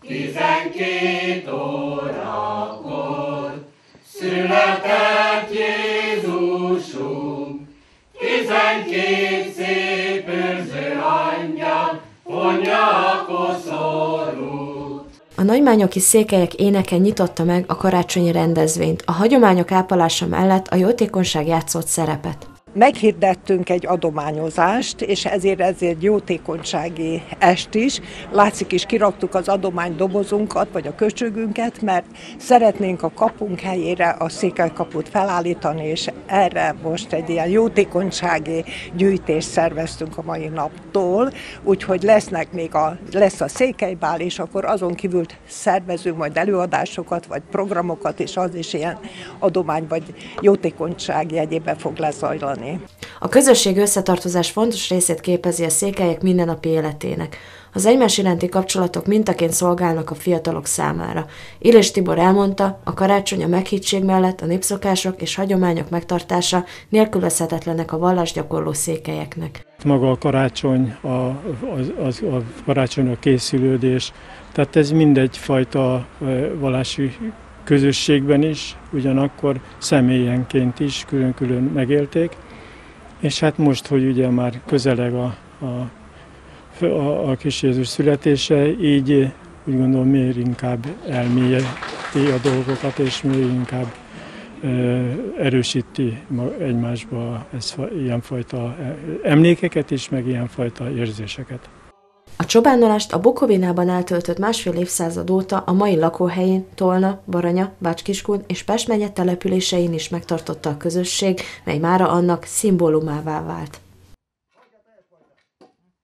Tizenkét órakor született Jézusunk, tizenkét szép őrző angyal vonja a koszorút. A nagymányoki székelyek éneke nyitotta meg a karácsonyi rendezvényt, a hagyományok ápolása mellett a jótékonyság játszott szerepet meghirdettünk egy adományozást, és ezért ez egy jótékonysági est is. Látszik is, kiraktuk az adománydobozunkat, vagy a köcsögünket, mert szeretnénk a kapunk helyére a székelykaput felállítani, és erre most egy ilyen jótékonysági gyűjtést szerveztünk a mai naptól, úgyhogy lesznek még a, lesz a székelybál, és akkor azon kívül szervezünk majd előadásokat, vagy programokat, és az is ilyen adomány, vagy jótékonyság jegyébe fog lezajlani tenni. A közösség összetartozás fontos részét képezi a székelyek mindennapi életének. Az egymás iránti kapcsolatok mintaként szolgálnak a fiatalok számára. Illés Tibor elmondta, a karácsony a meghittség mellett a népszokások és hagyományok megtartása nélkülözhetetlenek a vallásgyakorló székelyeknek. Maga a karácsony, a, az, az, a karácsony a készülődés, tehát ez mindegyfajta vallási közösségben is, ugyanakkor személyenként is külön-külön megélték. És hát most, hogy ugye már közeleg a, a, a, a kis Jézus születése, így úgy gondolom miért inkább elmélyeti a dolgokat, és miért inkább ö, erősíti egymásba ez, ilyenfajta emlékeket is, meg ilyenfajta érzéseket. Csobánolást a Bukovinában eltöltött másfél évszázad óta a mai lakóhelyén Tolna, Baranya, Bácskiskun és Pest településein is megtartotta a közösség, mely mára annak szimbólumává vált.